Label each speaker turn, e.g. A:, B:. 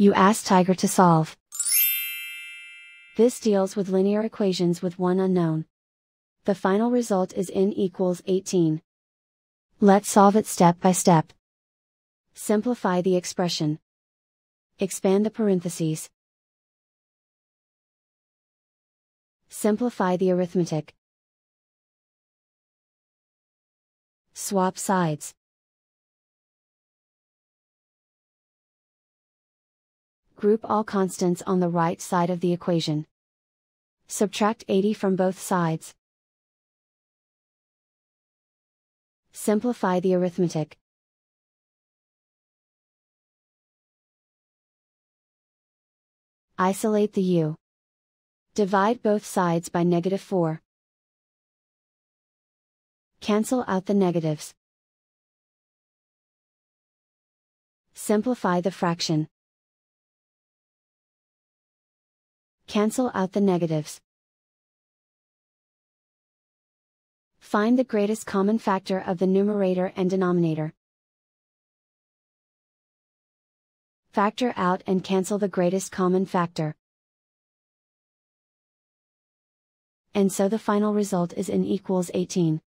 A: You ask Tiger to solve. This deals with linear equations with one unknown. The final result is n equals 18. Let's solve it step by step. Simplify the expression. Expand the parentheses. Simplify the arithmetic. Swap sides. Group all constants on the right side of the equation. Subtract 80 from both sides. Simplify the arithmetic. Isolate the u. Divide both sides by negative 4. Cancel out the negatives. Simplify the fraction. Cancel out the negatives. Find the greatest common factor of the numerator and denominator. Factor out and cancel the greatest common factor. And so the final result is n equals 18.